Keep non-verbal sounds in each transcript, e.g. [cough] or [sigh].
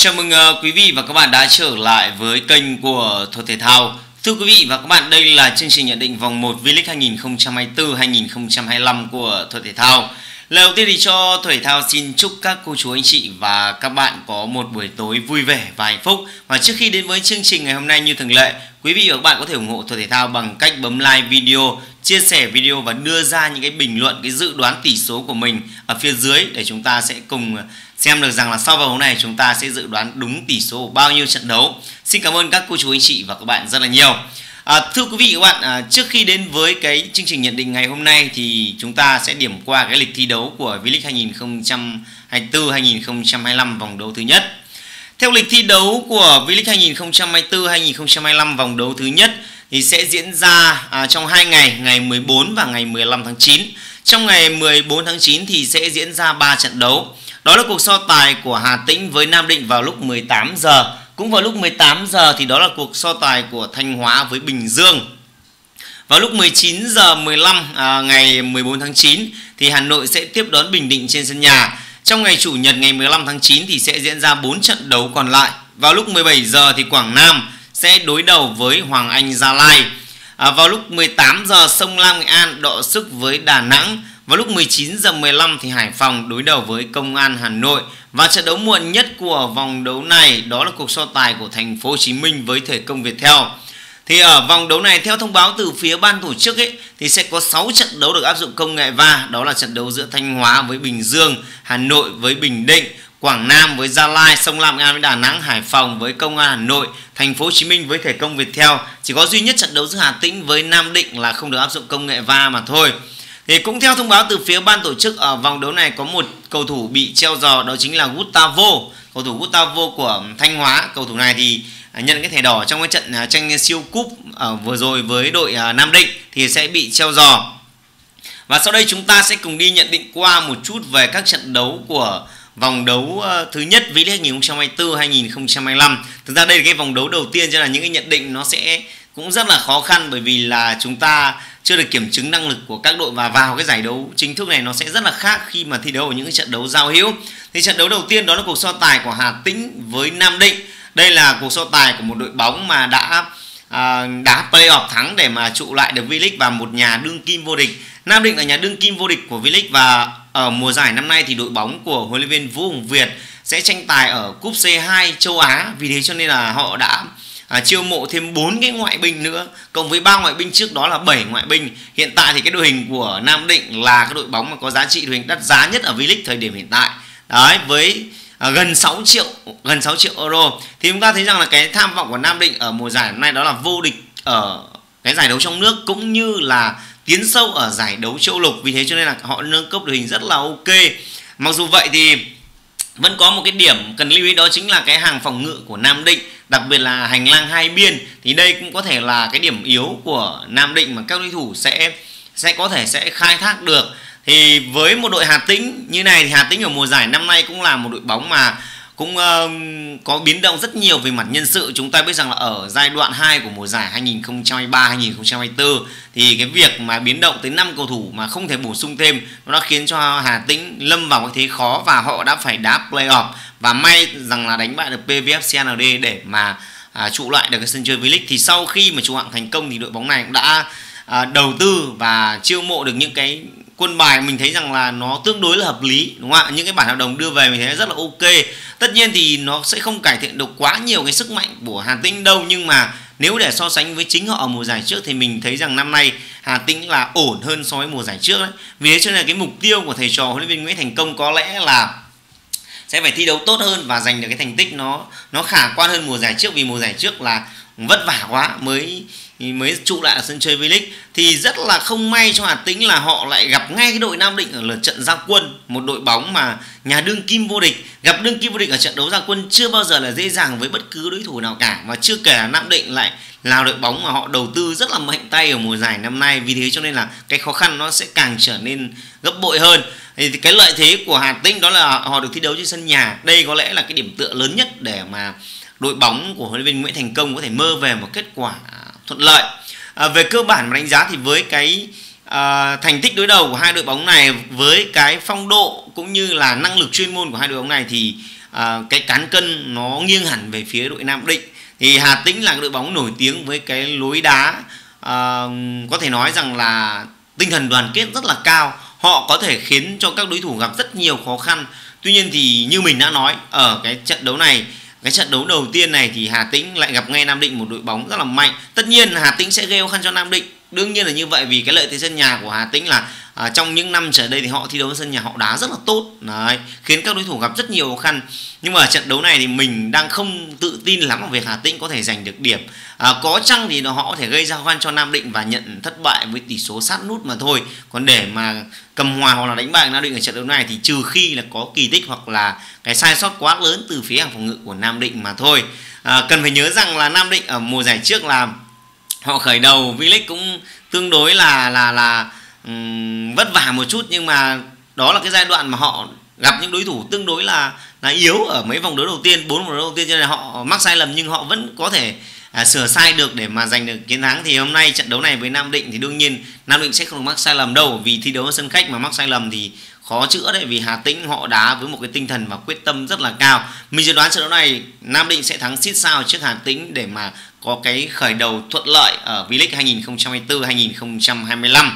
Chào mừng ờ, quý vị và các bạn đã trở lại với kênh của Thuật Thể Thao. Thưa quý vị và các bạn, đây là chương trình nhận định vòng 1 V-League 2024-2025 của Thuật Thể Thao. Lời đầu tiên thì cho Thể Thao xin chúc các cô chú anh chị và các bạn có một buổi tối vui vẻ và hạnh phúc. Và trước khi đến với chương trình ngày hôm nay như thường lệ, quý vị và các bạn có thể ủng hộ Thuật Thể Thao bằng cách bấm like video, chia sẻ video và đưa ra những cái bình luận, cái dự đoán tỷ số của mình ở phía dưới để chúng ta sẽ cùng xem được rằng là sau vòng này chúng ta sẽ dự đoán đúng tỷ số bao nhiêu trận đấu. Xin cảm ơn các cô chú anh chị và các bạn rất là nhiều. À, thưa quý vị và các bạn, à, trước khi đến với cái chương trình nhận định ngày hôm nay thì chúng ta sẽ điểm qua cái lịch thi đấu của V-League 2024-2025 vòng đấu thứ nhất. Theo lịch thi đấu của V-League 2024-2025 vòng đấu thứ nhất thì sẽ diễn ra à, trong 2 ngày, ngày 14 và ngày 15 tháng 9. Trong ngày 14 tháng 9 thì sẽ diễn ra 3 trận đấu. Đó là cuộc so tài của Hà Tĩnh với Nam Định vào lúc 18 giờ. Cũng vào lúc 18 giờ thì đó là cuộc so tài của Thanh Hóa với Bình Dương. Vào lúc 19 giờ 15 à, ngày 14 tháng 9 thì Hà Nội sẽ tiếp đón Bình Định trên sân nhà. Trong ngày chủ nhật ngày 15 tháng 9 thì sẽ diễn ra 4 trận đấu còn lại. Vào lúc 17 giờ thì Quảng Nam sẽ đối đầu với Hoàng Anh Gia Lai. À, vào lúc 18 giờ Sông Lam Nghệ An đọ sức với Đà Nẵng. Vào lúc 19 giờ 15 thì Hải Phòng đối đầu với Công an Hà Nội và trận đấu muộn nhất của vòng đấu này đó là cuộc so tài của Thành phố Hồ Chí Minh với Thể công Viettel. Thì ở vòng đấu này theo thông báo từ phía ban tổ chức ấy thì sẽ có 6 trận đấu được áp dụng công nghệ VAR đó là trận đấu giữa Thanh Hóa với Bình Dương, Hà Nội với Bình Định, Quảng Nam với Gia Lai, Sông Lam An với Đà Nẵng, Hải Phòng với Công an Hà Nội, Thành phố Hồ Chí Minh với Thể công Viettel. Chỉ có duy nhất trận đấu giữa Hà Tĩnh với Nam Định là không được áp dụng công nghệ VAR mà thôi. Thì cũng theo thông báo từ phía ban tổ chức ở vòng đấu này có một cầu thủ bị treo giò đó chính là Gustavo, cầu thủ Gustavo của Thanh Hóa. Cầu thủ này thì à, nhận cái thẻ đỏ trong cái trận à, tranh siêu cúp ở vừa rồi với đội à, Nam Định thì sẽ bị treo giò. Và sau đây chúng ta sẽ cùng đi nhận định qua một chút về các trận đấu của vòng đấu ờ, thứ nhất V-League 2024-2025. Thực ra đây là cái vòng đấu đầu tiên cho là những cái nhận định nó sẽ cũng rất là khó khăn bởi vì là chúng ta chưa được kiểm chứng năng lực của các đội và vào cái giải đấu chính thức này nó sẽ rất là khác khi mà thi đấu ở những cái trận đấu giao hữu. Thì trận đấu đầu tiên đó là cuộc so tài của Hà Tĩnh với Nam Định. Đây là cuộc so tài của một đội bóng mà đã à, đá playoff thắng để mà trụ lại được V-League và một nhà đương kim vô địch. Nam Định là nhà đương kim vô địch của V-League và ở mùa giải năm nay thì đội bóng của huấn luyện viên Vũ Hùng Việt sẽ tranh tài ở cúp C2 châu Á. Vì thế cho nên là họ đã à, chiêu mộ thêm 4 cái ngoại binh nữa cộng với ba ngoại binh trước đó là 7 ngoại binh. Hiện tại thì cái đội hình của Nam Định là cái đội bóng mà có giá trị đội hình đắt giá nhất ở V-League thời điểm hiện tại. Đấy với à, gần 6 triệu gần 6 triệu euro. Thì chúng ta thấy rằng là cái tham vọng của Nam Định ở mùa giải năm nay đó là vô địch ở cái giải đấu trong nước cũng như là tiến sâu ở giải đấu châu lục. Vì thế cho nên là họ nâng cấp đội hình rất là ok. Mặc dù vậy thì vẫn có một cái điểm cần lưu ý đó chính là cái hàng phòng ngự của Nam Định, đặc biệt là hành lang hai biên. Thì đây cũng có thể là cái điểm yếu của Nam Định mà các đối thủ sẽ sẽ có thể sẽ khai thác được. Thì với một đội Hà Tĩnh như này, thì Hà Tĩnh ở mùa giải năm nay cũng là một đội bóng mà cũng uh, có biến động rất nhiều về mặt nhân sự. Chúng ta biết rằng là ở giai đoạn 2 của mùa giải 2023 2024 thì cái việc mà biến động tới 5 cầu thủ mà không thể bổ sung thêm nó đã khiến cho Hà Tĩnh lâm vào cái thế khó và họ đã phải đá playoff. Và may rằng là đánh bại được PVF CND để mà à, trụ lại được cái sân chơi V-League. Thì sau khi mà trụ hạng thành công thì đội bóng này cũng đã à, đầu tư và chiêu mộ được những cái quân bài, mình thấy rằng là nó tương đối là hợp lý, đúng không ạ? Những cái bản hợp đồng đưa về mình thấy rất là ok. Tất nhiên thì nó sẽ không cải thiện được quá nhiều cái sức mạnh của Hà Tĩnh đâu, nhưng mà nếu để so sánh với chính họ ở mùa giải trước thì mình thấy rằng năm nay Hà Tĩnh là ổn hơn so với mùa giải trước đấy. Vì thế cho nên là cái mục tiêu của thầy trò huấn luyện viên Nguyễn Thành Công có lẽ là sẽ phải thi đấu tốt hơn và giành được cái thành tích nó nó khả quan hơn mùa giải trước, vì mùa giải trước là vất vả quá mới mới trụ lại ở sân chơi V-League. Thì rất là không may cho Hà Tĩnh là họ lại gặp ngay cái đội Nam Định ở lượt trận gia quân. Một đội bóng mà nhà đương kim vô địch. Gặp đương kim vô địch ở trận đấu gia quân chưa bao giờ là dễ dàng với bất cứ đối thủ nào cả. Và chưa kể là Nam Định lại là đội bóng mà họ đầu tư rất là mạnh tay ở mùa giải năm nay. Vì thế cho nên là cái khó khăn nó sẽ càng trở nên gấp bội hơn. Thì cái lợi thế của Hà Tĩnh đó là họ được thi đấu trên sân nhà. Đây có lẽ là cái điểm tựa lớn nhất để mà đội bóng của huấn luyện viên Nguyễn Thành Công có thể mơ về một kết quả thuận lợi. À, về cơ bản mà đánh giá thì với cái à, thành tích đối đầu của hai đội bóng này với cái phong độ cũng như là năng lực chuyên môn của hai đội bóng này thì à, cái cán cân nó nghiêng hẳn về phía đội Nam Định. Thì Hà Tĩnh là đội bóng nổi tiếng với cái lối đá à, có thể nói rằng là tinh thần đoàn kết rất là cao. Họ có thể khiến cho các đối thủ gặp rất nhiều khó khăn. Tuy nhiên thì như mình đã nói ở cái trận đấu này cái trận đấu đầu tiên này thì Hà Tĩnh lại gặp ngay Nam Định, một đội bóng rất là mạnh. Tất nhiên Hà Tĩnh sẽ gây khó khăn cho Nam Định. Đương nhiên là như vậy vì cái lợi thế sân nhà của Hà Tĩnh là à, trong những năm trở đây thì họ thi đấu sân nhà họ đá rất là tốt. Đấy khiến các đối thủ gặp rất nhiều khó khăn. Nhưng mà trận đấu này thì mình đang không tự tin lắm vào việc Hà Tĩnh có thể giành được điểm. À, có chăng thì họ có thể gây ra khó khăn cho Nam Định và nhận thất bại với tỷ số sát nút mà thôi. Còn để mà cầm hòa hoặc là đánh bại Nam Định ở trận đấu này thì trừ khi là có kỳ tích hoặc là cái sai sót quá lớn từ phía hàng phòng ngự của Nam Định mà thôi. À, cần phải nhớ rằng là Nam Định ở mùa giải trước là họ khởi đầu V-League cũng tương đối là là là um, vất vả một chút nhưng mà đó là cái giai đoạn mà họ gặp những đối thủ tương đối là là yếu ở mấy vòng đấu đầu tiên bốn vòng đấu đầu tiên cho nên họ mắc sai lầm nhưng họ vẫn có thể à, sửa sai được để mà giành được chiến thắng. Thì hôm nay trận đấu này với Nam Định thì đương nhiên Nam Định sẽ không mắc sai lầm đâu. Vì thi đấu ở sân khách mà mắc sai lầm thì khó chữa đấy. Vì Hà Tĩnh họ đá với một cái tinh thần và quyết tâm rất là cao. Mình dự đoán trận đấu này Nam Định sẽ thắng xít sao trước Hà Tĩnh để mà có cái khởi đầu thuận lợi ở V-League 2024-2025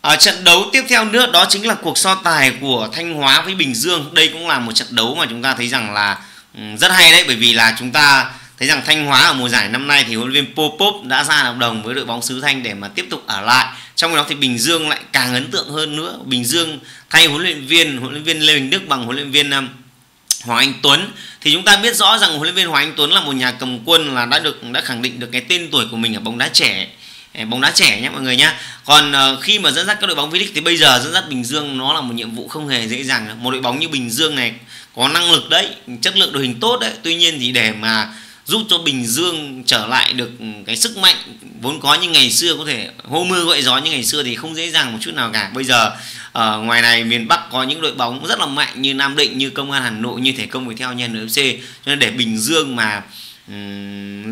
ở trận đấu tiếp theo nữa, đó chính là cuộc so tài của Thanh Hóa với Bình Dương. Đây cũng là một trận đấu mà chúng ta thấy rằng là ừ, rất hay đấy, bởi vì là chúng ta thấy rằng Thanh Hóa ở mùa giải năm nay thì huấn luyện viên popop đã ra hợp đồng với đội bóng xứ Thanh để mà tiếp tục ở lại. Trong đó thì Bình Dương lại càng ấn tượng hơn nữa. Bình Dương thay huấn luyện viên, huấn luyện viên Lê Bình Đức bằng huấn luyện viên um, Hoàng Anh Tuấn. Thì chúng ta biết rõ rằng huấn luyện viên Hoàng Anh Tuấn là một nhà cầm quân là đã được, đã khẳng định được cái tên tuổi của mình ở bóng đá trẻ bóng đá trẻ nhé mọi người nhé còn uh, khi mà dẫn dắt các đội bóng V-League thì bây giờ dẫn dắt Bình Dương nó là một nhiệm vụ không hề dễ dàng một đội bóng như Bình Dương này có năng lực đấy chất lượng đội hình tốt đấy. Tuy nhiên thì để mà giúp cho Bình Dương trở lại được cái sức mạnh vốn có như ngày xưa có thể hô mưa gọi gió như ngày xưa thì không dễ dàng một chút nào cả. Bây giờ ở ngoài này miền Bắc có những đội bóng rất là mạnh như Nam Định như Công an Hà Nội như Thể Công với theo nhân FC cho nên để Bình Dương mà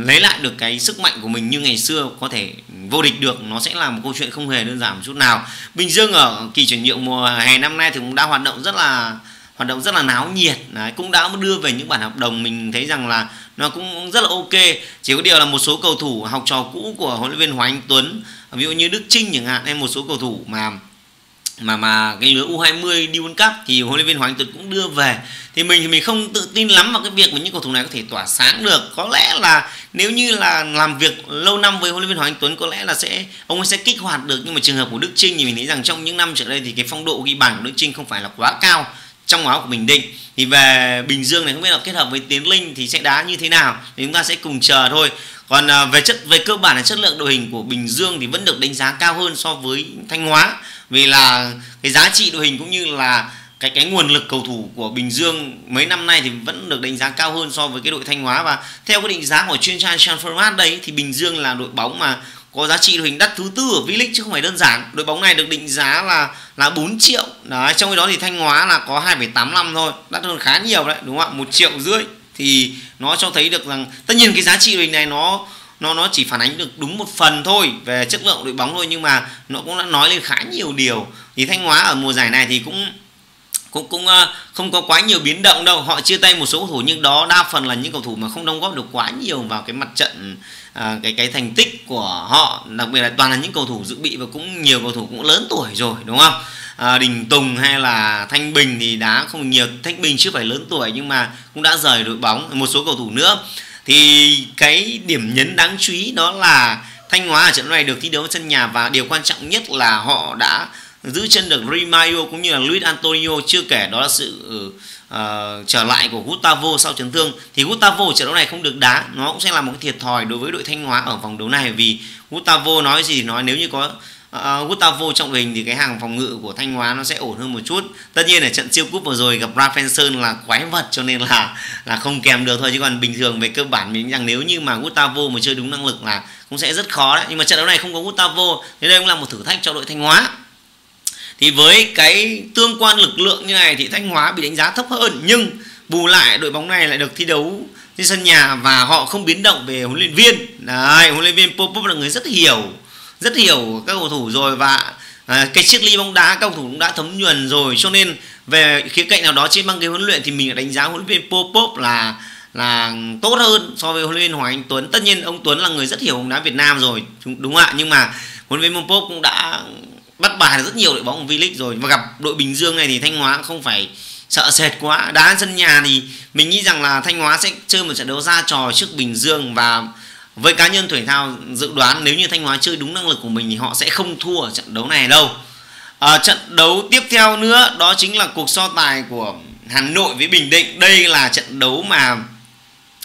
lấy lại được cái sức mạnh của mình như ngày xưa có thể vô địch được nó sẽ là một câu chuyện không hề đơn giản một chút nào. Bình Dương ở kỳ chuyển nhượng mùa hè năm nay thì cũng đã hoạt động rất là hoạt động rất là náo nhiệt. Đấy, cũng đã đưa về những bản hợp đồng mình thấy rằng là nó cũng rất là ok. Chỉ có điều là một số cầu thủ học trò cũ của huấn luyện viên Hoàng Anh Tuấn ví dụ như Đức Trinh chẳng hạn hay một số cầu thủ mà mà mà cái lứa U20 đi World Cup thì huấn luyện viên Hoàng Tuấn cũng đưa về. Thì mình thì mình không tự tin lắm vào cái việc mà những cầu thủ này có thể tỏa sáng được. Có lẽ là nếu như là làm việc lâu năm với huấn luyện viên Hoàng Anh Tuấn, có lẽ là sẽ, ông ấy sẽ kích hoạt được. Nhưng mà trường hợp của Đức Trinh thì mình thấy rằng trong những năm trở đây thì cái phong độ ghi bàn của Đức Trinh không phải là quá cao trong áo của Bình Định. Thì về Bình Dương này không biết là kết hợp với Tiến Linh thì sẽ đá như thế nào. Thì chúng ta sẽ cùng chờ thôi. Còn à, về chất, về cơ bản là chất lượng đội hình của Bình Dương thì vẫn được đánh giá cao hơn so với Thanh Hóa vì là cái giá trị đội hình cũng như là cái cái nguồn lực cầu thủ của Bình Dương mấy năm nay thì vẫn được đánh giá cao hơn so với cái đội Thanh Hóa. Và theo cái định giá của chuyên trang Transfermarkt đấy thì Bình Dương là đội bóng mà có giá trị đội hình đắt thứ tư ở V-League chứ không phải đơn giản. Đội bóng này được định giá là là 4 triệu. Đấy trong khi đó thì Thanh Hóa là có 2,85 thôi đắt hơn khá nhiều đấy đúng không ạ? Một triệu rưỡi. Thì nó cho thấy được rằng tất nhiên cái giá trị đội hình này nó nó nó chỉ phản ánh được đúng một phần thôi về chất lượng đội bóng thôi nhưng mà nó cũng đã nói lên khá nhiều điều. Thì Thanh Hóa ở mùa giải này thì cũng cũng cũng ờ, không có quá nhiều biến động đâu. Họ chia tay một số cầu thủ nhưng đó đa phần là những cầu thủ mà không đóng góp được quá nhiều vào cái mặt trận ờ, cái cái thành tích của họ. Đặc biệt là toàn là những cầu thủ dự bị và cũng nhiều cầu thủ cũng lớn tuổi rồi đúng không? À, Đình Tùng hay là Thanh Bình thì đá không nhiều Thanh Bình chưa phải lớn tuổi nhưng mà cũng đã rời đội bóng. Một số cầu thủ nữa thì cái điểm nhấn đáng chú ý đó là Thanh Hóa ở trận này được thi đấu sân nhà và điều quan trọng nhất là họ đã giữ chân được Rimayo cũng như là Luis Antonio. Chưa kể đó là sự uh, trở lại của Gustavo sau chấn thương. Thì Gustavo trận đấu này không được đá nó cũng sẽ là một cái thiệt thòi đối với đội Thanh Hóa ở vòng đấu này vì Gustavo nói gì nói nếu như có uh, Gustavo trọng hình thì cái hàng phòng ngự của Thanh Hóa nó sẽ ổn hơn một chút. Tất nhiên ở trận siêu cúp vừa rồi gặp Rafael là quái vật cho nên là là không kèm được thôi. Chứ còn bình thường về cơ bản mình rằng nếu như mà Gustavo mà chơi đúng năng lực là cũng sẽ rất khó đấy. Nhưng mà trận đấu này không có Gustavo thì đây cũng là một thử thách cho đội Thanh Hóa. Thì với cái tương quan lực lượng như này thì Thanh Hóa bị đánh giá thấp hơn. Nhưng bù lại đội bóng này lại được thi đấu trên sân nhà và họ không biến động về huấn luyện viên. Đấy huấn luyện viên Popov là người rất hiểu rất hiểu các cầu thủ rồi và à, cái chiếc ly bóng đá các cầu thủ cũng đã thấm nhuần rồi. Cho nên về khía cạnh nào đó trên băng ghế huấn luyện thì mình đánh giá huấn luyện viên Popop là là tốt hơn so với huấn luyện viên Hoàng Anh Tuấn. Tất nhiên ông Tuấn là người rất hiểu bóng đá Việt Nam rồi đúng không ạ. Nhưng mà huấn luyện viên Popop cũng đã bắt bài rất nhiều đội bóng V-League rồi. Và gặp đội Bình Dương này thì Thanh Hóa không phải sợ sệt quá. Đá sân nhà thì mình nghĩ rằng là Thanh Hóa sẽ chơi một trận đấu ra trò trước Bình Dương và với cá nhân thể thao dự đoán nếu như Thanh Hóa chơi đúng năng lực của mình thì họ sẽ không thua ở trận đấu này đâu. À, trận đấu tiếp theo nữa đó chính là cuộc so tài của Hà Nội với Bình Định. Đây là trận đấu mà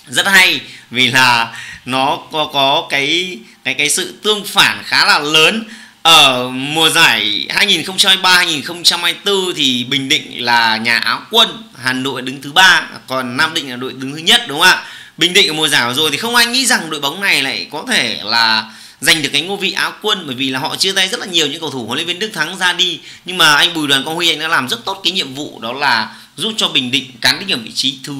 rất hay vì là nó có có cái cái cái sự tương phản khá là lớn. Ở mùa giải 2023-2024 thì Bình Định là nhà áo quân Hà Nội đứng thứ ba còn Nam Định là đội đứng thứ nhất đúng không ạ? Bình Định ở mùa giải rồi thì không ai nghĩ rằng đội bóng này lại có thể là giành được cái ngôi vị áo quân, bởi vì là họ chia tay rất là nhiều những cầu thủ huấn luyện viên Đức Thắng ra đi. Nhưng mà anh Bùi Đoàn Quang Huy, anh đã làm rất tốt cái nhiệm vụ đó là giúp cho Bình Định cán đích ở vị trí thứ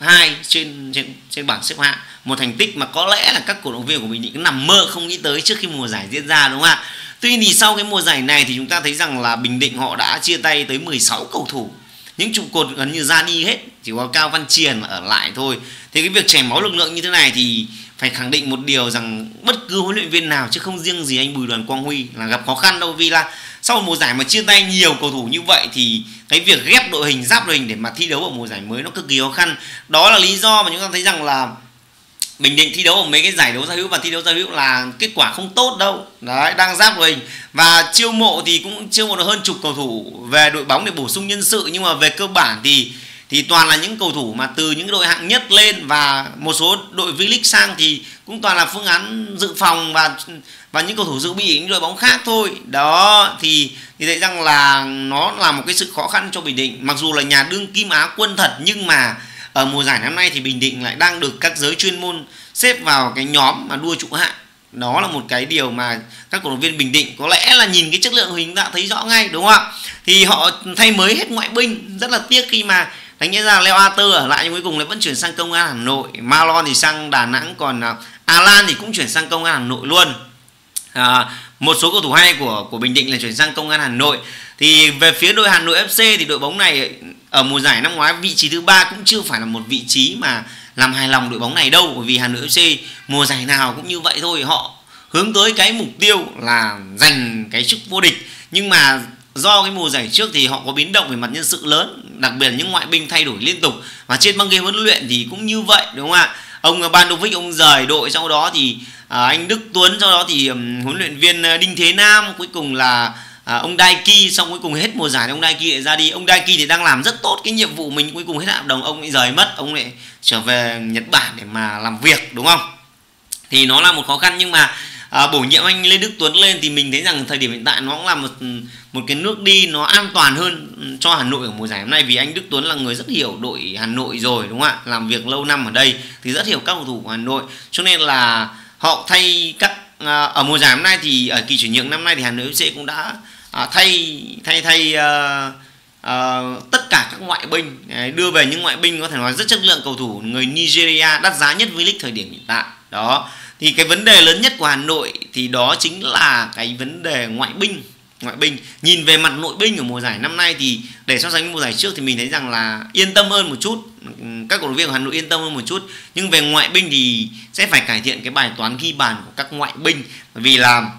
hai trên trên trên bảng xếp hạng. Một thành tích mà có lẽ là các cổ động viên của Bình Định nằm mơ không nghĩ tới trước khi mùa giải diễn ra, đúng không ạ? Tuy thì sau cái mùa giải này thì chúng ta thấy rằng là Bình Định họ đã chia tay tới 16 cầu thủ. Những trụ cột gần như ra đi hết chỉ có Cao Văn Triền ở lại thôi. Thì cái việc chảy máu lực lượng như thế này thì phải khẳng định một điều rằng bất cứ huấn luyện viên nào, chứ không riêng gì anh Bùi Đoàn Quang Huy là gặp khó khăn đâu. Vì là sau một mùa giải mà chia tay nhiều cầu thủ như vậy thì cái việc ghép đội hình, giáp đội hình để mà thi đấu ở mùa giải mới nó cực kỳ khó khăn. Đó là lý do mà chúng ta thấy rằng là Bình Định thi đấu ở mấy cái giải đấu giao hữu và thi đấu giao hữu là kết quả không tốt đâu. Đấy, đang giáp đội hình. Và chiêu mộ thì cũng chiêu mộ được hơn chục cầu thủ về đội bóng để bổ sung nhân sự. Nhưng mà về cơ bản thì thì toàn là những cầu thủ mà từ những đội hạng nhất lên và một số đội V-League sang thì cũng toàn là phương án dự phòng và và những cầu thủ dự bị những đội bóng khác thôi. Đó, thì thì thấy rằng là nó là một cái sự khó khăn cho Bình Định. Mặc dù là nhà đương kim Á quân thật, nhưng mà ở mùa giải năm nay thì Bình Định lại đang được các giới chuyên môn xếp vào cái nhóm mà đua trụ hạng. Đó là một cái điều mà các cổ động viên Bình Định có lẽ là nhìn cái chất lượng hình đã thấy rõ ngay, đúng không ạ? Thì họ thay mới hết ngoại binh. Rất là tiếc khi mà Thành nghĩa ra Leo Arthur ở lại nhưng cuối cùng lại vẫn chuyển sang công an Hà Nội. Marlon thì sang Đà Nẵng còn à, Alan thì cũng chuyển sang công an Hà Nội luôn. À, một số cầu thủ hay của của Bình Định là chuyển sang công an Hà Nội. Thì về phía đội Hà Nội FC thì đội bóng này ở mùa giải năm ngoái vị trí thứ ba cũng chưa phải là một vị trí mà làm hài lòng đội bóng này đâu. Bởi vì Hà Nội FC mùa giải nào cũng như vậy thôi. Họ hướng tới cái mục tiêu là giành cái chức vô địch. Nhưng mà do cái mùa giải trước thì họ có biến động về mặt nhân sự lớn đặc biệt là những ngoại binh thay đổi liên tục. Và trên băng ghế huấn luyện thì cũng như vậy đúng không ạ? Ông Ban ông rời đội sau đó thì à, anh Đức Tuấn sau đó thì um, huấn luyện viên à, Đinh Thế Nam cuối cùng là à, ông Daiki. Xong cuối cùng hết mùa giải ông Daiki lại ra đi. Ông Daiki thì đang làm rất tốt cái nhiệm vụ mình cuối cùng hết hợp đồng ông ấy rời mất ông lại trở về Nhật Bản để mà làm việc đúng không? Thì nó là một khó khăn nhưng mà à, bổ nhiệm anh Lê Đức Tuấn lên thì mình thấy rằng thời điểm hiện tại nó cũng là một một cái nước đi nó an toàn hơn ừ, cho Hà Nội ở mùa giải hôm nay vì anh Đức Tuấn là người rất hiểu đội Hà Nội rồi đúng không ạ? Làm việc lâu năm ở đây thì rất hiểu các cầu thủ của Hà Nội. Cho nên là họ thay các à, ở mùa giải năm nay thì ở kỳ chuyển nhượng năm nay thì Hà Nội FC cũng đã à, thay thay thay à, à, tất cả các ngoại binh à, đưa về những ngoại binh có thể nói rất chất lượng cầu thủ người Nigeria đắt giá nhất V-League thời điểm hiện tại. Đó thì cái vấn đề lớn nhất của Hà Nội thì đó chính là cái vấn đề ngoại binh. Ngoại binh. Nhìn về mặt nội binh ở mùa giải năm nay thì để so sánh với mùa giải trước thì mình thấy rằng là yên tâm hơn một chút. Các cổ động viên của Hà Nội yên tâm hơn một chút. Nhưng về ngoại binh thì sẽ phải cải thiện cái bài toán ghi bàn của các ngoại binh. Bởi vì là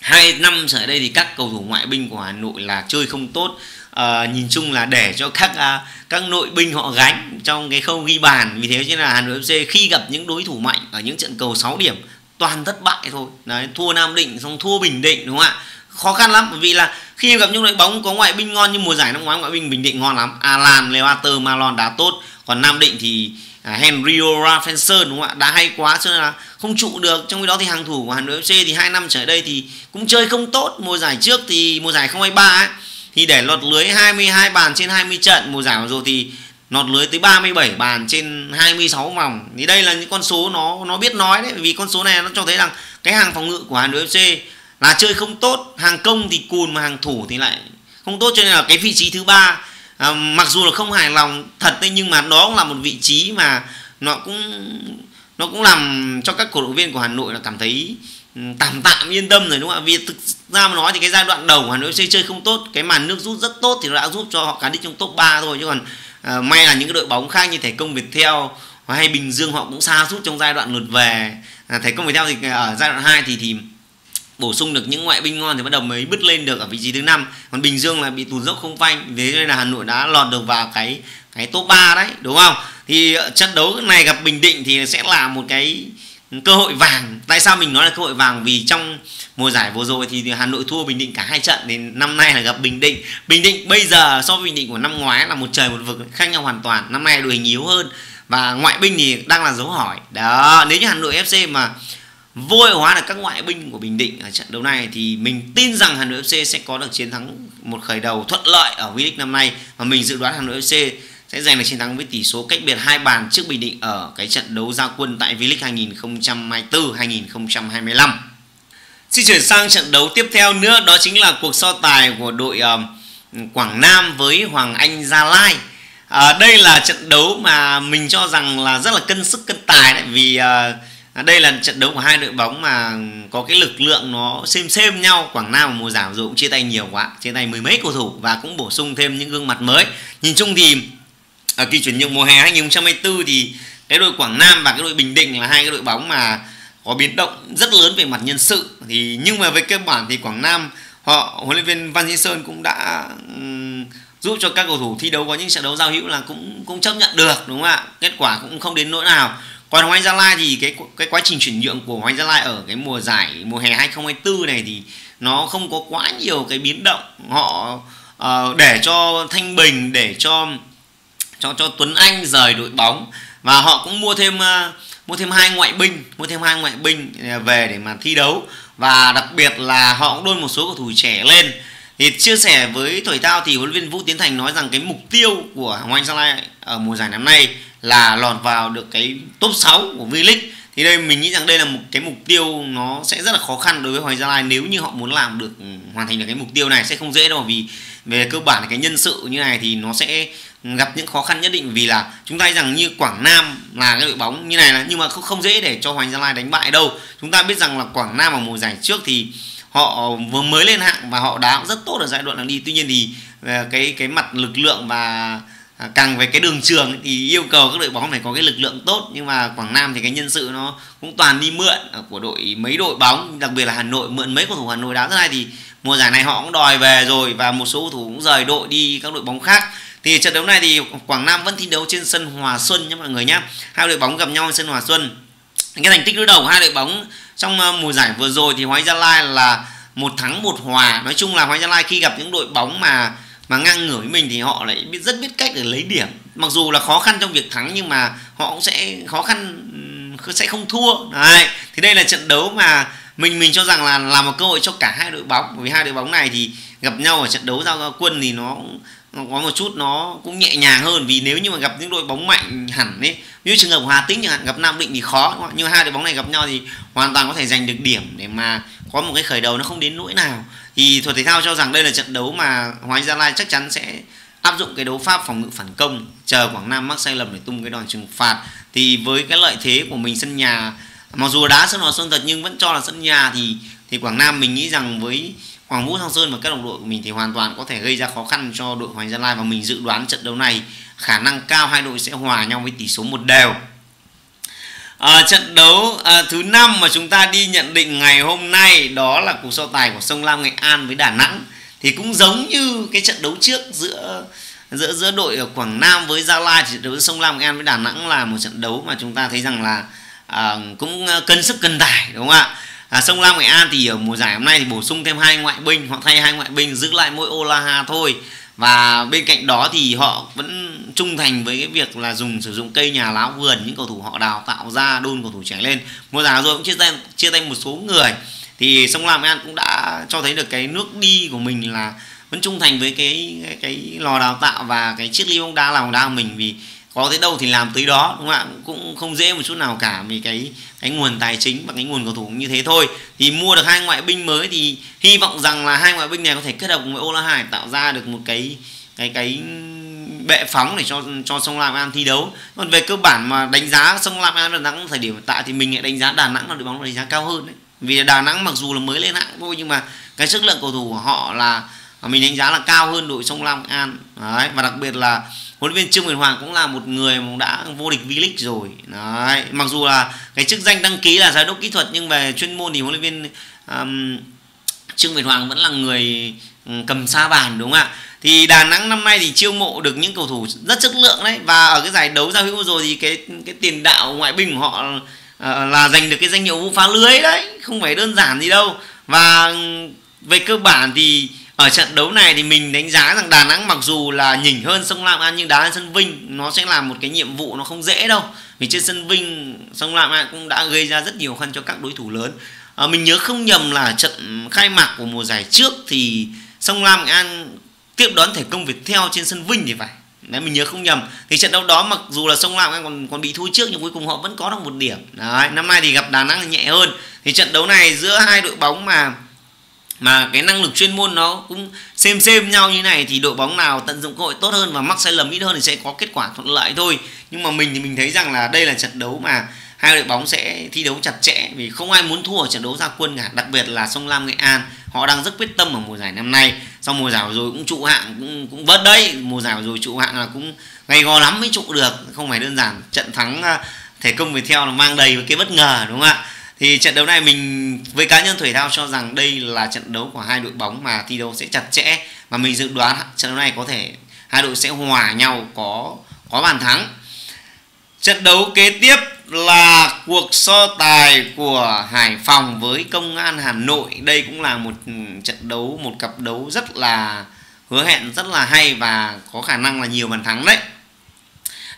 hai năm trở đây thì các cầu thủ ngoại binh của Hà Nội là chơi không tốt uh, nhìn chung là để cho các uh, các nội binh họ gánh trong cái khâu ghi bàn. Vì thế cho nên là Hà Nội FC khi gặp những đối thủ mạnh ở những trận cầu 6 điểm toàn thất bại thôi. Đấy thua Nam Định xong thua Bình Định đúng không ạ? Khó khăn lắm bởi vì là khi gặp những đội bóng có ngoại binh ngon như mùa giải năm ngoái ngoại binh Bình Định ngon lắm. Alan, Lewater, Malon đá tốt. Còn Nam Định thì à, Henry Raffenson đúng không ạ? Đá hay quá cho nên là không trụ được. Trong khi đó thì hàng thủ của Hà Nội FC thì hai năm trở đây thì cũng chơi không tốt. Mùa giải trước thì mùa giải 2023 ấy thì để lọt lưới 22 bàn trên 20 trận mùa giải vừa rồi thì lọt lưới tới 37 bàn trên 26 vòng. Thì đây là những con số nó nó biết nói đấy vì con số này nó cho thấy rằng cái hàng phòng ngự của Hà Nội FC là chơi không tốt hàng công thì cùn mà hàng thủ thì lại không tốt cho nên là cái vị trí thứ ba à, mặc dù là không hài lòng thật đấy nhưng mà đó cũng là một vị trí mà nó cũng nó cũng làm cho các cổ động viên của Hà Nội là cảm thấy Ừ, tạm tạm yên tâm rồi đúng không ạ? Vì thực ra mà nói thì cái giai đoạn đầu Hà Nội FC chơi không tốt cái màn nước rút rất tốt thì nó đã giúp cho họ cán đích trong top 3 thôi. Chứ còn à, may là những cái đội bóng khác như thể công Việt Theo hay Bình Dương họ cũng xa rút trong giai đoạn lượt về. À, thể công Việt Theo thì à, ở giai đoạn 2 thì thì bổ sung được những ngoại binh ngon thì bắt đầu mới bứt lên được ở vị trí thứ năm. Còn Bình Dương là bị tụt dốc không phanh thế nên là Hà Nội đã lọt được vào cái cái top 3 đấy đúng không? Thì trận đấu này gặp Bình Định thì sẽ là một cái cơ hội vàng. Tại sao mình nói là cơ hội vàng? Vì trong mùa giải vừa rồi thì Hà Nội thua Bình Định cả hai trận thì năm nay là gặp Bình Định. Bình Định bây giờ so với Bình Định của năm ngoái là một trời một vực, khác nhau hoàn toàn. Năm nay đội hình yếu hơn. Và ngoại binh thì đang là dấu hỏi. Đó, nếu như Hà Nội FC mà vô hiệu hóa được các ngoại binh của Bình Định ở trận đấu này thì mình tin rằng Hà Nội FC sẽ có được chiến thắng một khởi đầu thuận lợi ở V-League năm nay. Và mình dự đoán Hà Nội FC sẽ giành được chiến thắng với tỷ số cách biệt hai bàn trước Bình Định ở cái trận đấu giao quân tại V-League 2024-2025. Xin chuyển sang trận đấu tiếp theo nữa đó chính là cuộc so tài của đội uh, Quảng Nam với Hoàng Anh Gia Lai. À, đây là trận đấu mà mình cho rằng là rất là cân sức cân tài đấy vì uh, đây là trận đấu của hai đội bóng mà có cái lực lượng nó xem xem nhau Quảng Nam và mùa giải rồi cũng chia tay nhiều quá chia tay mười mấy cầu thủ và cũng bổ sung thêm những gương mặt mới nhìn chung thì ở kỳ chuyển nhượng mùa hè 2024 thì cái đội Quảng Nam và cái đội Bình Định là hai cái đội bóng mà có biến động rất lớn về mặt nhân sự. Thì nhưng mà về cơ bản thì Quảng Nam họ huấn luyện viên Văn Duy Sơn cũng đã um, giúp cho các cầu thủ thi đấu có những trận đấu giao hữu là cũng cũng chấp nhận được đúng không ạ? Kết quả cũng không đến nỗi nào. Còn Hoàng Gia Lai thì cái cái quá trình chuyển nhượng của Hoàng Gia Lai ở cái mùa giải mùa hè 2024 này thì nó không có quá nhiều cái biến động. Họ uh, để cho Thanh Bình để cho cho cho Tuấn Anh rời đội bóng. Và họ cũng mua thêm uh, mua thêm hai ngoại binh mua thêm hai ngoại binh ờ, về để mà thi đấu. Và đặc biệt là họ cũng đôn một số cầu thủ trẻ lên. Thì chia sẻ với tuổi thao thì huấn luyện viên Vũ Tiến Thành nói rằng cái mục tiêu của Hoàng Anh Gia Lai ở mùa giải năm nay là lọt vào được cái top 6 của V-League. Thì đây mình nghĩ rằng đây là một cái mục tiêu nó sẽ rất là khó khăn đối với Hoàng Gia Lai nếu như họ muốn làm được ừ, hoàn thành được cái mục tiêu này. Sẽ không dễ đâu vì về cơ bản cái nhân sự như này thì nó sẽ gặp những khó khăn nhất định vì là chúng ta thấy rằng như Quảng Nam là cái đội bóng như này là nhưng mà không không dễ để cho Hoàng Gia Lai đánh bại đâu. Chúng ta biết rằng là Quảng Nam ở mùa giải trước thì họ vừa mới lên hạng và họ đá cũng rất tốt ở giai đoạn đang đi. Tuy nhiên thì ờ, cái cái mặt lực lượng và à, càng về cái đường trường thì yêu cầu các đội bóng phải có cái lực lượng tốt. Nhưng mà Quảng Nam thì cái nhân sự nó cũng toàn đi mượn của đội mấy đội bóng, đặc biệt là Hà Nội, mượn mấy cầu thủ Hà Nội đá rất hay thì mùa giải này họ cũng đòi về rồi và một số cầu thủ cũng rời đội đi các đội bóng khác thì trận đấu này thì Quảng Nam vẫn thi đấu trên sân Hòa Xuân nhé mọi người nhé hai đội bóng gặp nhau trên sân Hòa Xuân. Cái thành tích đối đầu của hai đội bóng trong ờ, mùa giải vừa rồi thì Hoàng Gia Lai là một thắng một hòa. Nói chung là Hoàng Gia Lai khi gặp những đội bóng mà mà ngang ngửa với mình thì họ lại biết, rất biết cách để lấy điểm. Mặc dù là khó khăn trong việc thắng nhưng mà họ cũng sẽ khó khăn sẽ không thua. Đấy. thì đây là trận đấu mà mình mình cho rằng là là một cơ hội cho cả hai đội bóng. Vì hai đội bóng này thì gặp nhau ở trận đấu giao quân thì nó có một chút nó cũng nhẹ nhàng hơn, vì nếu như mà gặp những đội bóng mạnh hẳn ấy, như trường hợp của Hà Tĩnh chẳng hạn, gặp Nam Định thì khó nhưng hai đội bóng này gặp nhau thì hoàn toàn có thể giành được điểm để mà có một cái khởi đầu nó không đến nỗi nào. Thì thuật thể thao cho rằng đây là trận đấu mà Hoàng Gia Lai chắc chắn sẽ áp dụng cái đấu pháp phòng ngự phản công, chờ Quảng Nam mắc sai lầm để tung cái đòn trừng phạt. Thì với cái lợi thế của mình sân nhà, mặc dù đá sân Hòa sân thật nhưng vẫn cho là sân nhà thì thì Quảng Nam mình nghĩ rằng với Hoàng Vũ Thăng Sơn và các đồng đội của mình thì hoàn toàn có thể gây ra khó khăn cho đội Hoàng Gia Lai và mình dự đoán trận đấu này khả năng cao hai đội sẽ hòa nhau với tỷ số một đều. À, trận đấu à, thứ năm mà chúng ta đi nhận định ngày hôm nay đó là cuộc so tài của Sông Lam Nghệ An với Đà Nẵng thì cũng giống như cái trận đấu trước giữa giữa giữa đội ở Quảng Nam với Gia Lai thì trận đấu Sông Lam Nghệ An với Đà Nẵng là một trận đấu mà chúng ta thấy rằng là à, cũng à, cân sức cân tài đúng không ạ? À, sông Lam Nghệ An thì ở mùa giải hôm nay thì bổ sung thêm hai ngoại binh hoặc thay hai ngoại binh giữ lại mỗi Olaha thôi. Và bên cạnh đó thì họ vẫn trung thành với cái việc là dùng sử dụng cây nhà láo vườn những cầu thủ họ đào tạo ra đôn cầu thủ trẻ lên. Mùa giải rồi cũng chia tay chia tay một số người. Thì sông Lam Nghệ An cũng đã cho thấy được cái nước đi của mình là vẫn trung thành với cái cái, cái lò đào tạo và cái chiếc ly bóng đá là bóng đá của mình. Vì có tới đâu thì làm tới đó, đúng không ạ? Cũng không dễ một chút nào cả, vì cái cái nguồn tài chính và cái nguồn cầu thủ cũng như thế thôi. Thì mua được hai ngoại binh mới thì hy vọng rằng là hai ngoại binh này có thể kết hợp cùng với Ola Hải tạo ra được một cái cái cái bệ phóng để cho cho sông Lam An thi đấu. Còn về cơ bản mà đánh giá sông Lam An Đà Nẵng thời điểm hiện tại thì mình lại đánh giá Đà Nẵng là đội bóng đánh giá cao hơn đấy. Vì Đà Nẵng mặc dù là mới lên hạng thôi, nhưng mà cái sức lượng cầu thủ của họ là À, mình đánh giá là cao hơn đội sông Lam An. Đấy và đặc biệt là huấn luyện viên Trương Huyền Hoàng cũng là một người mà đã vô địch V-League rồi. Đấy mặc dù là cái chức danh đăng ký là giám đốc kỹ thuật nhưng về chuyên môn thì huấn luyện viên um, Trương Huyền Hoàng vẫn là người ừ, cầm sa bàn đúng không ạ? Thì Đà Nẵng năm nay thì chiêu mộ được những cầu thủ rất chất lượng đấy. Và ở cái giải đấu giao hữu rồi thì cái cái tiền đạo ngoại binh của họ ờ, là giành được cái danh hiệu phá lưới đấy. Không phải đơn giản gì đâu. Và ừ, về cơ bản thì ở trận đấu này thì mình đánh giá rằng Đà Nẵng mặc dù là nhỉnh hơn sông Lam An nhưng đá trên sân Vinh nó sẽ là một cái nhiệm vụ nó không dễ đâu. Vì trên sân Vinh sông Lam An cũng đã gây ra rất nhiều khăn cho các đối thủ lớn. À, mình nhớ không nhầm là trận khai mạc của mùa giải trước thì sông Lam An tiếp đón thể công Việt theo trên sân Vinh thì phải. Đấy, mình nhớ không nhầm. Thì trận đấu đó mặc dù là sông Lam An còn còn bị thua trước nhưng cuối cùng họ vẫn có được một điểm. Đấy, năm nay thì gặp Đà Nẵng nhẹ hơn. Thì trận đấu này giữa hai đội bóng mà mà cái năng lực chuyên môn nó cũng xem xem nhau như này thì đội bóng nào tận dụng cơ hội tốt hơn và mắc sai lầm ít hơn thì sẽ có kết quả thuận lợi thôi. Nhưng mà mình thì mình thấy rằng là đây là trận đấu mà hai đội bóng sẽ thi đấu chặt chẽ vì không ai muốn thua ở trận đấu ra quân cả, đặc biệt là sông lam, nghệ an. Họ đang rất quyết tâm ở mùa giải năm nay. Sau mùa giải rồi cũng trụ hạng, cũng cũng vớt đấy. Mùa giải rồi trụ hạng là cũng gay go lắm mới trụ được. Không phải đơn giản trận thắng à, thể công về theo là mang đầy cái bất ngờ, đúng không ạ? Thì trận đấu này mình, với cá nhân thể thao cho rằng đây là trận đấu của hai đội bóng mà thi đấu sẽ chặt chẽ và mình dự đoán trận đấu này có thể hai đội sẽ hòa nhau có có bàn thắng. Trận đấu kế tiếp là cuộc so tài của Hải Phòng với Công an Hà Nội. Đây cũng là một trận đấu, một cặp đấu rất là hứa hẹn, rất là hay và có khả năng là nhiều bàn thắng đấy.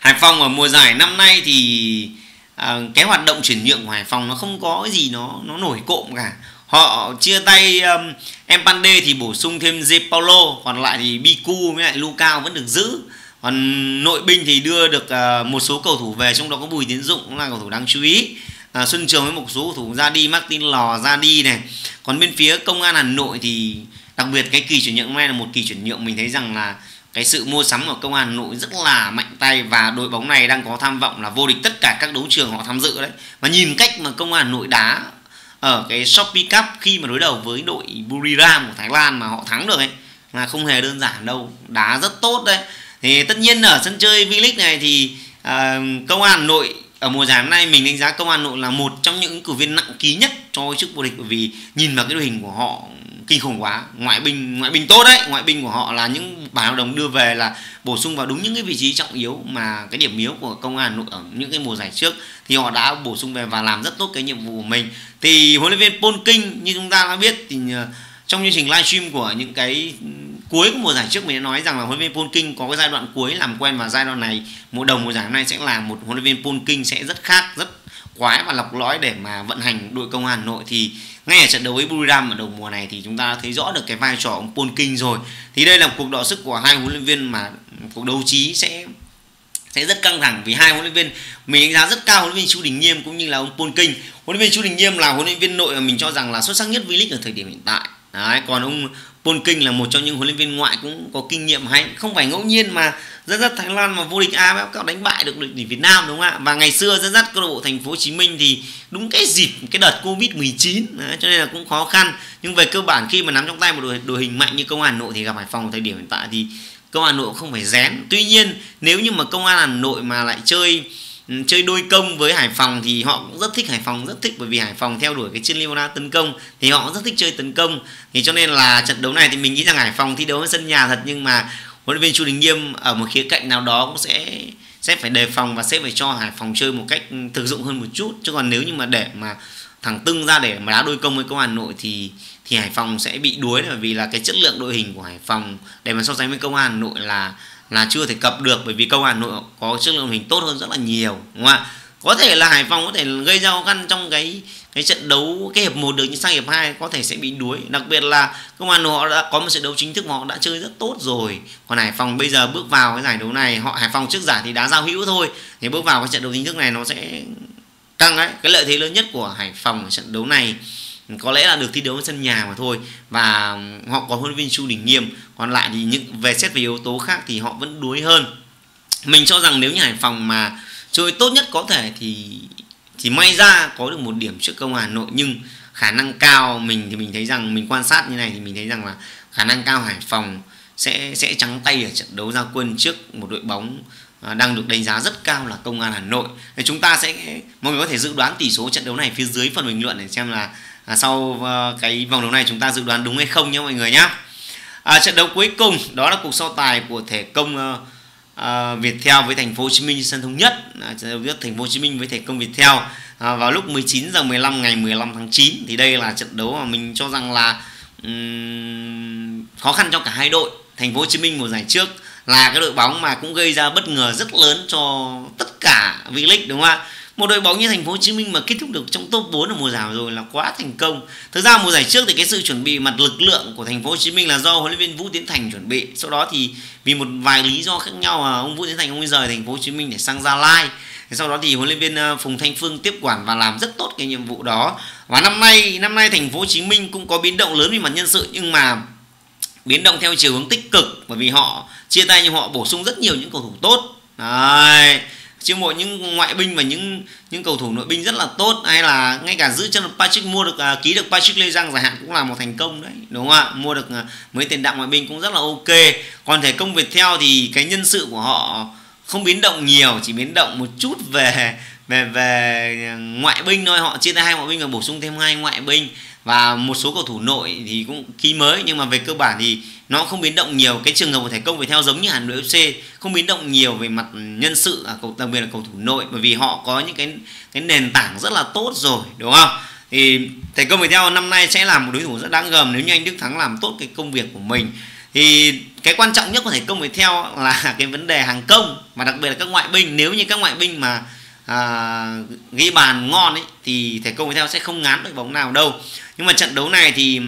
Hải Phòng ở mùa giải năm nay thì à, cái hoạt động chuyển nhượng của Hải Phòng nó không có cái gì nó nó nổi cộm cả. Họ chia tay um, Empande thì bổ sung thêm Zé Paulo còn lại thì Biku với lại Lucao vẫn được giữ. Còn nội binh thì đưa được uh, một số cầu thủ về trong đó có Bùi Tiến Dụng cũng là cầu thủ đáng chú ý. À, Xuân Trường với một số cầu thủ ra đi Martin Lò ra đi này. Còn bên phía công an Hà Nội thì đặc biệt cái kỳ chuyển nhượng này là một kỳ chuyển nhượng mình thấy rằng là cái sự mua sắm của công an Hà Nội rất là mạnh tay và đội bóng này đang có tham vọng là vô địch tất cả các đấu trường họ tham dự đấy. Và nhìn cách mà công an Hà Nội đá ở cái Shopee Cup khi mà đối đầu với đội Buriram của Thái Lan mà họ thắng được ấy là không hề đơn giản đâu đá rất tốt đấy. Thì tất nhiên ở sân chơi V-League này thì uh, công an Hà Nội ở mùa giải này nay mình đánh giá công an Hà Nội là một trong những ứng cử viên nặng ký nhất cho chức vô địch. Bởi vì nhìn vào cái đội hình của họ kinh khủng quá. Ngoại binh ngoại binh tốt đấy. Ngoại binh của họ là những bản hợp đồng đưa về là bổ sung vào đúng những cái vị trí trọng yếu mà cái điểm yếu của công an nội ở những cái mùa giải trước thì họ đã bổ sung về và làm rất tốt cái nhiệm vụ của mình. Thì huấn luyện viên Paul King như chúng ta đã biết thì ờ, trong chương trình livestream của những cái cuối của mùa giải trước mình đã nói rằng là huấn luyện viên Paul King có cái giai đoạn cuối làm quen và giai đoạn này, mùa đầu mùa giải hôm nay sẽ là một huấn luyện viên Paul King sẽ rất khác, rất quái và lọc lõi để mà vận hành đội công an Hà Nội thì ngay ở trận đấu với Buriram ở đầu mùa này thì chúng ta thấy rõ được cái vai trò ông Paul King rồi. Thì đây là một cuộc đọ sức của hai huấn luyện viên mà cuộc đấu trí sẽ sẽ rất căng thẳng vì hai huấn luyện viên mình đánh giá rất cao huấn luyện viên Chu Đình Nghiêm cũng như là ông Paul King. Huấn luyện viên Chu Đình Nghiêm là huấn luyện viên nội mà mình cho rằng là xuất sắc nhất V-League ở thời điểm hiện tại. Đấy, còn ông Paul King là một trong những huấn luyện viên ngoại cũng có kinh nghiệm hay. Không phải ngẫu nhiên mà dẫn dắt Thái Lan mà vô địch AFF Cup đánh bại được đội tuyển Việt Nam đúng không ạ? Và ngày xưa dẫn dắt câu lạc bộ Thành phố Hồ Chí Minh thì đúng cái dịp cái đợt Covid 19 đấy, cho nên là cũng khó khăn. Nhưng về cơ bản khi mà nắm trong tay một đội đội hình mạnh như công an Hà Nội thì gặp Hải Phòng thời điểm hiện tại thì công an Hà Nội cũng không phải rén. Tuy nhiên nếu như mà công an Hà Nội mà lại chơi Ừ, chơi đôi công với Hải Phòng thì họ cũng rất thích Hải Phòng, rất thích bởi vì Hải Phòng theo đuổi cái chiến liên tấn công thì họ cũng rất thích chơi tấn công. Thì cho nên là trận đấu này thì mình nghĩ rằng Hải Phòng thi đấu ở sân nhà thật nhưng mà huấn luyện viên Chu Đình Nghiêm ở một khía cạnh nào đó cũng sẽ sẽ phải đề phòng và sẽ phải cho Hải Phòng chơi một cách thực dụng hơn một chút. Chứ còn nếu như mà để mà thẳng tưng ra để mà đá đôi công với công an Hà Nội thì thì Hải Phòng sẽ bị đuối bởi vì là cái chất lượng đội hình của Hải Phòng để mà so sánh với công an Hà Nội là là chưa thể cập được bởi vì công an Hà Nội có chất lượng hình tốt hơn rất là nhiều, đúng không ạ? Có thể là Hải Phòng có thể gây ra khó khăn trong cái cái trận đấu, cái hiệp 1 được nhưng sang hiệp 2 có thể sẽ bị đuối đặc biệt là công an họ đã có một trận đấu chính thức mà họ đã chơi rất tốt rồi. Còn Hải Phòng bây giờ bước vào cái giải đấu này, họ, Hải Phòng trước giải thì đá giao hữu thôi. Thì bước vào cái trận đấu chính thức này nó sẽ căng đấy cái lợi thế lớn nhất của Hải Phòng ở trận đấu này có lẽ là được thi đấu ở sân nhà mà thôi. Và họ có huấn luyện viên Chu Đình Nghiêm. Còn lại thì những, về xét về yếu tố khác thì họ vẫn đuối hơn. Mình cho rằng nếu như Hải Phòng mà chơi tốt nhất có thể thì thì may ra có được một điểm trước công an Hà Nội. Nhưng khả năng cao mình thì mình thấy rằng, mình quan sát như này thì mình thấy rằng là khả năng cao Hải Phòng sẽ sẽ trắng tay ở trận đấu ra quân trước một đội bóng à, đang được đánh giá rất cao là Công an Hà Nội. Thì chúng ta sẽ, mọi người có thể dự đoán tỷ số trận đấu này phía dưới phần bình luận để xem là à, sau à, cái vòng đấu này chúng ta dự đoán đúng hay không nhé mọi người nhé. À, trận đấu cuối cùng đó là cuộc so tài của thể công uh, uh, Viettel với Thành phố Hồ Chí Minh sân thống nhất. À, trận đấu giữa Thành phố Hồ Chí Minh với thể công Viettel à, vào lúc 19 giờ 15 ngày 15 tháng 9 thì đây là trận đấu mà mình cho rằng là um, khó khăn cho cả hai đội. Thành phố Hồ Chí Minh mùa giải trước là cái đội bóng mà cũng gây ra bất ngờ rất lớn cho tất cả V-League đúng không ạ? Một đội bóng như thành phố Hồ Chí Minh mà kết thúc được trong top 4 ở mùa giải rồi là quá thành công. Thực ra mùa giải trước thì cái sự chuẩn bị mặt lực lượng của thành phố Hồ Chí Minh là do huấn luyện viên Vũ Tiến Thành chuẩn bị. Sau đó thì vì một vài lý do khác nhau mà ông Vũ Tiến Thành ông ấy rời thành phố Hồ Chí Minh để sang Gia Lai. Sau đó thì huấn luyện viên ờ, Phùng Thanh Phương tiếp quản và làm rất tốt cái nhiệm vụ đó. Và năm nay năm nay thành phố Hồ Chí Minh cũng có biến động lớn về mặt nhân sự, nhưng mà biến động theo chiều hướng tích cực, bởi vì họ chia tay nhưng họ bổ sung rất nhiều những cầu thủ tốt. Đấy chiêu mộ những ngoại binh và những những cầu thủ nội binh rất là tốt hay là ngay cả giữ chân Patrick mua được uh, ký được Patrick Lê Giang dài hạn cũng là một thành công đấy đúng không ạ? Mua được uh, mấy tiền đạo ngoại binh cũng rất là ok. Còn thể công Việt theo thì cái nhân sự của họ không biến động nhiều chỉ biến động một chút về về về à, ngoại binh thôi. Họ chia ra hai ngoại binh và bổ sung thêm hai ngoại binh và một số cầu thủ nội thì cũng ký mới nhưng mà về cơ bản thì nó không biến động nhiều. Cái trường hợp của thể công phải theo giống như Hà Nội FC không biến động nhiều về mặt nhân sự à, đặc biệt là cầu thủ nội bởi vì họ có những cái cái nền tảng rất là tốt rồi đúng không? Thì thể công phải theo năm nay sẽ là một đối thủ rất đáng gờm nếu như anh Đức Thắng làm tốt cái công việc của mình. Thì cái quan trọng nhất của thể công phải theo là [laughs] cái vấn đề hàng công và đặc biệt là các ngoại binh. Nếu như các ngoại binh mà à, ghi bàn ngon ấy thì thẻ công theo sẽ không ngán đội bóng nào đâu. Nhưng mà trận đấu này thì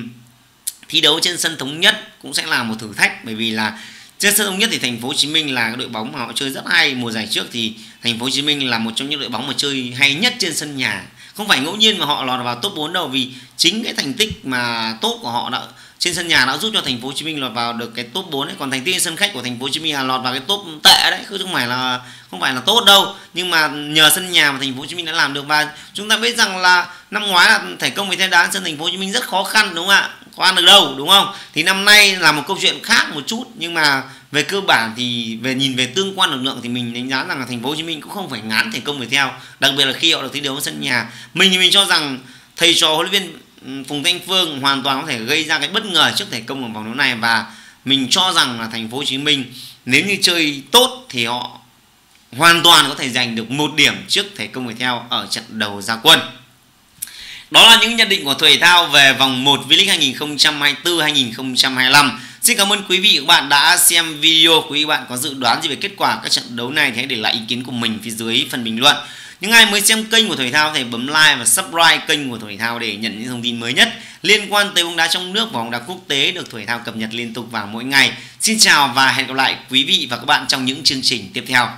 thi đấu trên sân thống nhất cũng sẽ là một thử thách bởi vì là trên sân thống nhất thì thành phố Hồ Chí Minh là đội bóng mà họ chơi rất hay. Mùa giải trước thì thành phố Hồ Chí Minh là một trong những đội bóng mà chơi hay nhất trên sân nhà. Không phải ngẫu nhiên mà họ lọt vào top 4 đâu vì chính cái thành tích mà tốt của họ đã trên sân nhà đã giúp cho thành phố Hồ Chí Minh lọt vào được cái top 4 ấy. Còn thành tích sân khách của thành phố Hồ Chí Minh là lọt vào cái top tệ đấy. Không phải là, không phải là tốt đâu. Nhưng mà nhờ sân nhà mà thành phố Hồ Chí Minh đã làm được. Và chúng ta biết rằng là năm ngoái là thể công với thế đá, sân thành phố Hồ Chí Minh rất khó khăn, đúng không ạ? Có ăn được đâu, đúng không? Thì năm nay là một câu chuyện khác một chút. Nhưng mà về cơ bản thì về, nhìn về tương quan lực lượng thì mình đánh giá rằng là thành phố Hồ Chí Minh cũng không phải ngán thành công về theo. Đặc biệt là khi họ được thi đấu ở sân nhà. Mình thì mình cho rằng thầy trò huấn luyện viên Ừ, Phùng Thanh Phương hoàn toàn có thể gây ra cái bất ngờ trước thể công ở vòng đấu này và mình cho rằng là thành phố Hồ Chí Minh nếu như chơi tốt thì họ hoàn toàn có thể giành được một điểm trước thể công người theo ở trận đầu ra quân đó là những nhận định của thể thao về vòng 1 V-League 2024-2025. Xin cảm ơn quý vị và các bạn đã xem video. Quý vị và bạn có dự đoán gì về kết quả các trận đấu này thì hãy để lại ý kiến của mình phía dưới phần bình luận. Những ai mới xem kênh của Thể thao thì bấm like và subscribe kênh của Thể thao để nhận những thông tin mới nhất liên quan tới bóng đá trong nước và bóng đá quốc tế được Thể thao cập nhật liên tục vào mỗi ngày. Xin chào và hẹn gặp lại quý vị và các bạn trong những chương trình tiếp theo.